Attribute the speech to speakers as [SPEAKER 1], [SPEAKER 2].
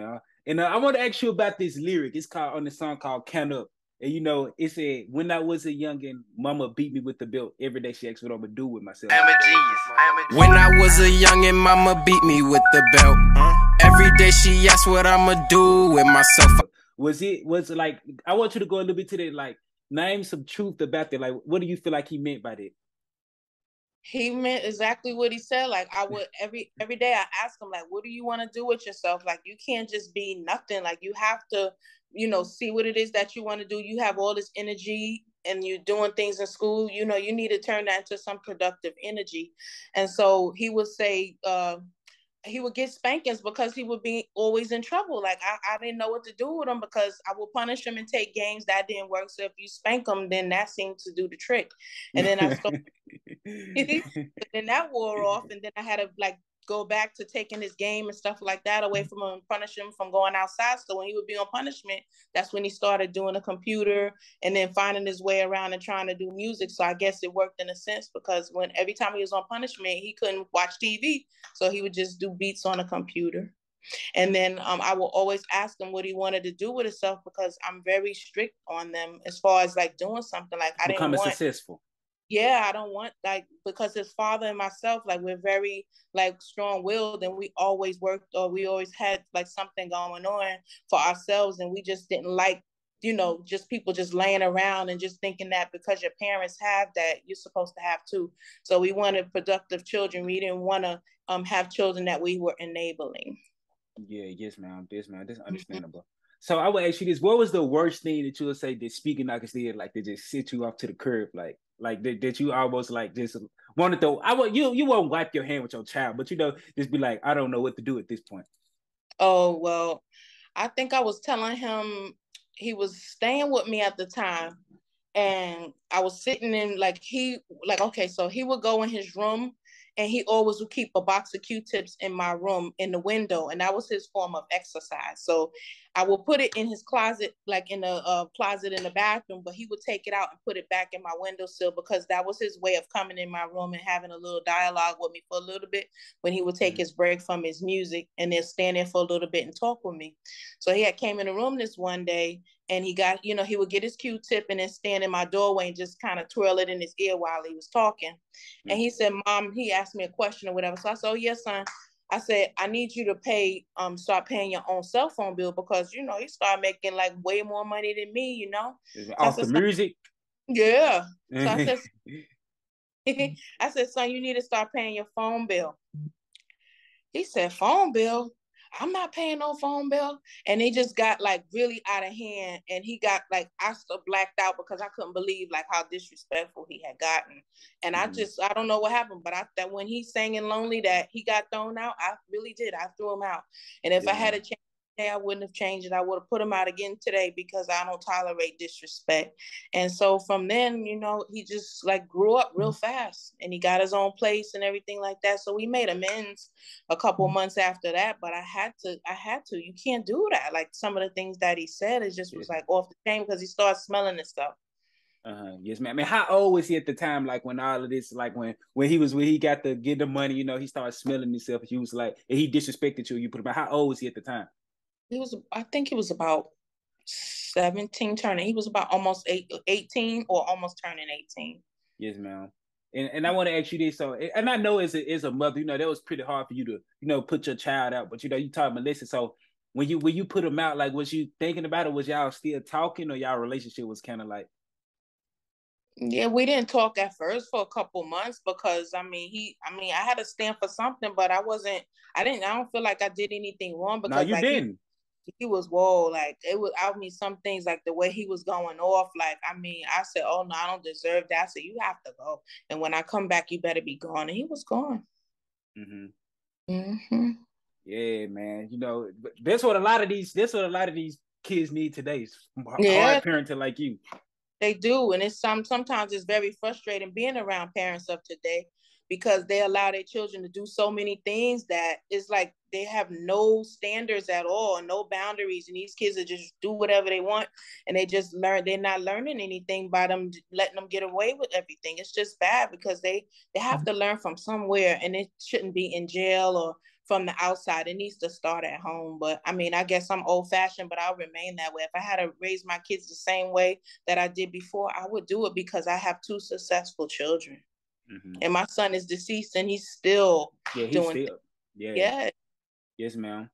[SPEAKER 1] man. And uh, I want to ask you about this lyric. It's called on the song called "Count Up." And you know, it said, "When I was a youngin', Mama beat me with the belt. Every day she asked what I'ma do with myself." I'm a genius.
[SPEAKER 2] I'm a. When I was a youngin', Mama beat me with the belt. Every day she asked what I'ma do with myself.
[SPEAKER 1] Was it was it like? I want you to go a little bit to the like name some truth about that. Like, what do you feel like he meant by that?
[SPEAKER 3] He meant exactly what he said. Like I would every every day I ask him like, what do you want to do with yourself? Like you can't just be nothing. Like you have to, you know, see what it is that you want to do. You have all this energy and you're doing things in school. You know, you need to turn that into some productive energy. And so he would say, uh, he would get spankings because he would be always in trouble. Like I, I didn't know what to do with him because I would punish him and take games that didn't work. So if you spank him, then that seemed to do the trick. And then I started, then that wore off, and then I had to like go back to taking his game and stuff like that away from him, punish him from going outside. So when he would be on punishment, that's when he started doing a computer and then finding his way around and trying to do music. So I guess it worked in a sense because when every time he was on punishment, he couldn't watch TV. So he would just do beats on a computer. And then um, I will always ask him what he wanted to do with himself because I'm very strict on them as far as like doing something like I
[SPEAKER 1] Becoming
[SPEAKER 3] didn't want
[SPEAKER 1] successful
[SPEAKER 3] yeah i don't want like because his father and myself like we're very like strong-willed and we always worked or we always had like something going on for ourselves and we just didn't like you know just people just laying around and just thinking that because your parents have that you're supposed to have too. So we wanted productive children. We didn't want to um have children that we were enabling.
[SPEAKER 1] Yeah yes ma'am. Yes ma'am. That's understandable so I would ask you this: What was the worst thing that you would say that speaking I said, like to just sit you off to the curb, like like that, that you almost like just wanted to? I would you you won't wipe your hand with your child, but you know just be like, I don't know what to do at this point.
[SPEAKER 3] Oh well, I think I was telling him he was staying with me at the time, and I was sitting in like he like okay, so he would go in his room and he always would keep a box of Q-tips in my room in the window, and that was his form of exercise. So I will put it in his closet, like in a, closet in the bathroom, but he would take it out and put it back in my windowsill because that was his way of coming in my room and having a little dialogue with me for a little bit when he would take mm-hmm. his break from his music and then stand there for a little bit and talk with me. So he had came in the room this one day and he got, you know, he would get his Q-tip and then stand in my doorway and just kind of twirl it in his ear while he was talking. Mm-hmm. And he said, Mom, he asked me a question or whatever. So I said, Oh, yes, son. I said, I need you to pay, um, start paying your own cell phone bill because you know you start making like way more money than me, you know.
[SPEAKER 1] Off the music.
[SPEAKER 3] Yeah. So I said, I said, son, you need to start paying your phone bill. He said, phone bill. I'm not paying no phone bill. And it just got like really out of hand. And he got like, I still blacked out because I couldn't believe like how disrespectful he had gotten. And mm-hmm. I just, I don't know what happened, but I that when he sang in Lonely that he got thrown out, I really did. I threw him out. And if yeah. I had a chance I wouldn't have changed it. I would have put him out again today because I don't tolerate disrespect. And so from then, you know, he just like grew up real fast and he got his own place and everything like that. So we made amends a couple months after that. But I had to, I had to. You can't do that. Like some of the things that he said, it just was like off the chain because he started smelling this stuff.
[SPEAKER 1] Uh-huh. Yes, man. I mean, how old was he at the time? Like when all of this, like when when he was when he got to get the money, you know, he started smelling himself. He was like, he disrespected you. You put him. How old was he at the time?
[SPEAKER 3] He was I think he was about 17 turning. He was about almost eight, 18 or almost turning 18.
[SPEAKER 1] Yes, ma'am. And and I want to ask you this. So, and I know as a as a mother, you know, that was pretty hard for you to, you know, put your child out. But you know, you taught Melissa. So when you when you put him out, like was you thinking about it? Was y'all still talking, or y'all relationship was kind of like?
[SPEAKER 3] Yeah, we didn't talk at first for a couple months because I mean he I mean I had to stand for something, but I wasn't I didn't I don't feel like I did anything wrong because
[SPEAKER 1] no, you
[SPEAKER 3] like,
[SPEAKER 1] didn't. He,
[SPEAKER 3] he was whoa, like it was. I mean, some things like the way he was going off. Like, I mean, I said, "Oh no, I don't deserve that." I said, "You have to go, and when I come back, you better be gone." And he was gone.
[SPEAKER 1] Mm-hmm. Mm-hmm. Yeah, man. You know, that's what a lot of these. That's what a lot of these kids need today. Yeah. Hard parenting like you.
[SPEAKER 3] They do, and it's some. Sometimes it's very frustrating being around parents of today because they allow their children to do so many things that it's like they have no standards at all, no boundaries, and these kids are just do whatever they want, and they just learn. They're not learning anything by them letting them get away with everything. It's just bad because they they have to learn from somewhere, and it shouldn't be in jail or from the outside. It needs to start at home. But I mean, I guess I'm old fashioned, but I'll remain that way. If I had to raise my kids the same way that I did before, I would do it because I have two successful children. Mm-hmm. And my son is deceased and he's still yeah, he's doing
[SPEAKER 1] still, yeah. Yeah. Yes, ma'am.